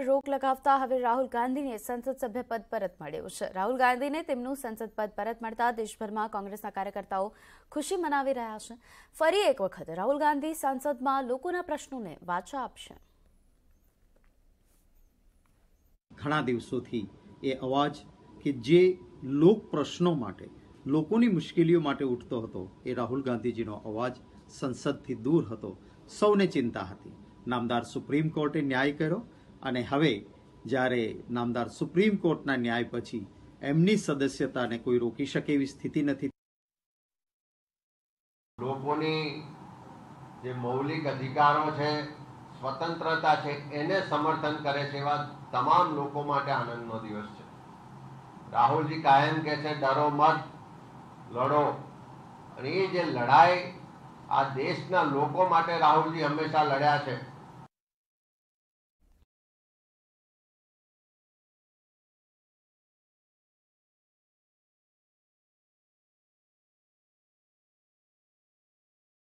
પર રોક લગાવતા હવે રાહુલ ગાંધીને સંસદ સભ્ય પદ પરત મળ્યું છે. રાહુલ ગાંધીને તેમનું સંસદ પદ પરત મળતા દેશભરમાં કોંગ્રેસના કાર્યકર્તાઓ ખુશી મનાવી રહ્યા છે. ફરી એક વખત રાહુલ ગાંધી સંસદમાં લોકોના પ્રશ્નોને વાચા આપશે. ઘણા દિવસોથી એ અવાજ કે જે લોક પ્રશ્નો માટે, લોકોની મુશ્કેલીઓ માટે ઉઠતો હતો, એ રાહુલ ગાંધીજીનો અવાજ સંસદથી દૂર હતો. સૌને ચિંતા હતી. નામદાર સુપ્રીમ કોર્ટે ન્યાય કર્યો અને હવે જ્યારે નામદાર સુપ્રીમ કોર્ટના ન્યાય પછી એમની સદસ્યતાને કોઈ રોકી શકે એવી સ્થિતિ નથી. લોકોની જે મૌલિક અધિકારો છે, સ્વતંત્રતા છે, એને સમર્થન કરે છે એવા તમામ લોકો માટે આનંદનો દિવસ છે. રાહુલજી કાયમ કહે છે, ડરો મત, લડો. અને એ જે લડાઈ આ દેશના લોકો માટે રાહુલજી હંમેશા લડ્યા છે